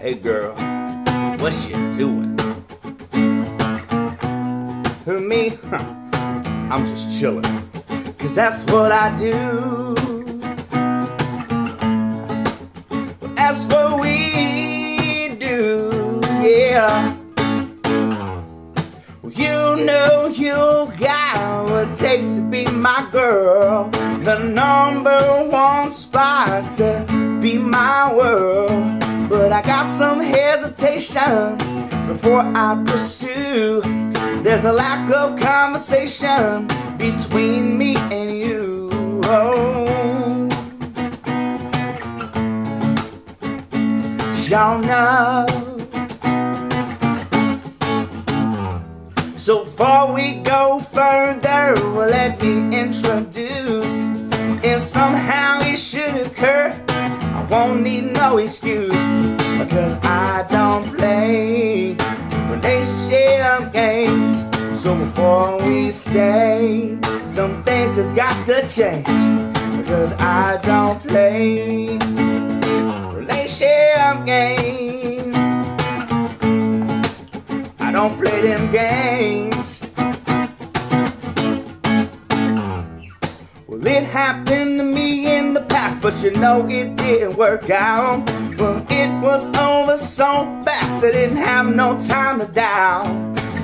Hey girl, what you doing? Who me? Huh. I'm just chilling. Cause that's what I do. That's what we do, yeah. You know you got what it takes to be my girl. The number one spot to be my world. But I got some hesitation before I pursue. There's a lack of conversation between me and you. Oh. So before we go further, well, let me introduce. If somehow it should occur, I won't need no excuse. Because I don't play relationship games. So before we stay, some things has got to change. Because I don't play relationship games. I don't play them games. Well, it happened to me but you know it didn't work out. Well, it was over so fast, I didn't have no time to doubt.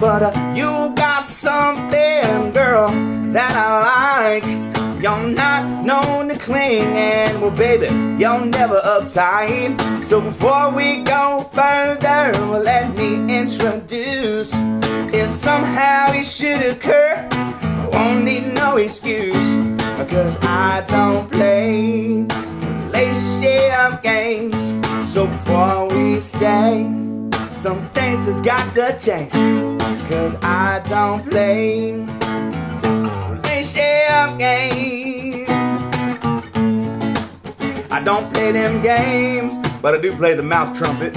But uh, you got something, girl, that I like. You're not known to cling, and well, baby, you're never uptight. So before we go further, well, let me introduce. If somehow it should occur, I won't need no excuse. Because I don't play relationship games. So before we stay, some things has got to change. Cause I don't play relationship games. I don't play them games, but I do play the mouth trumpet.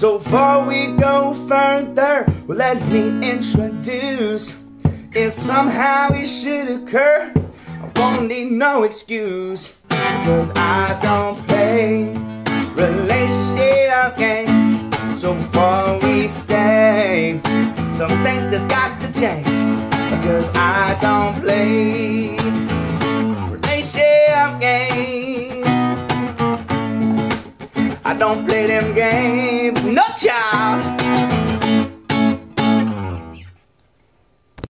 So before we go further, let me introduce. If somehow it should occur, I won't need no excuse. Cause I don't play relationship games. So before we stay, some things has got to change. Because I don't play relationship games. I don't play them games, no child.